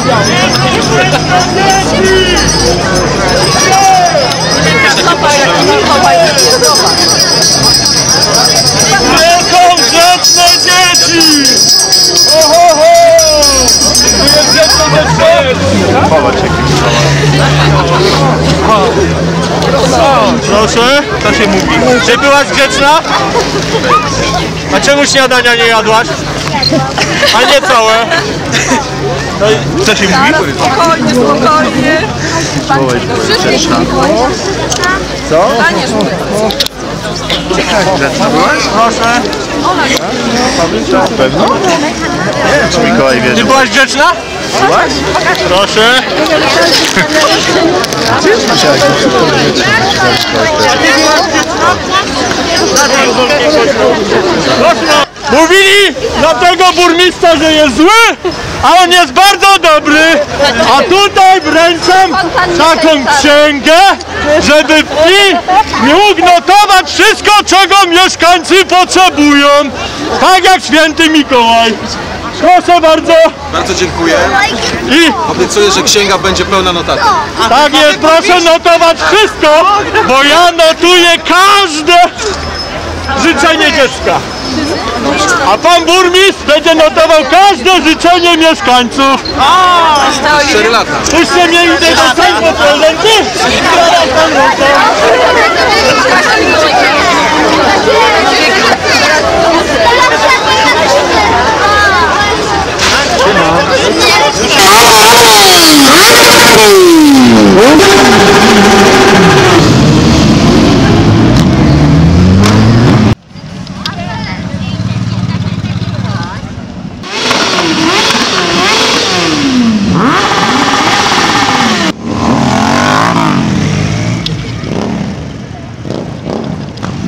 Tylko nie nabrał. Są grzeczne dzieci! Grzeczne Proszę, co się mówi? Czy byłaś grzeczna? A czemu śniadania nie jadłaś? A nie całe? Co się mówi? Spokojnie, spokojnie. Co? Proszę. Na pewno? Nie, czy Mikołaj Ty wierzy? byłaś grzeczna? Byłaś? Proszę. Cieszmy się, jak się Mówili na tego burmistrza, że jest zły, a on jest bardzo dobry. A tutaj wręczam taką księgę, żeby niej mógł notować wszystko, czego mieszkańcy potrzebują. Tak jak święty Mikołaj. Proszę bardzo. Bardzo dziękuję. I Obiecuję, że księga będzie pełna notatek. tak jest, proszę notować wszystko, bo ja notuję każde życzenie dziecka. A pan burmistrz będzie notował każde życzenie mieszkańców. 4 lata. Byście mieli tego Sejmu prezenty?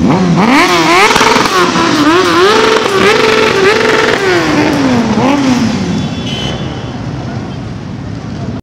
¿no?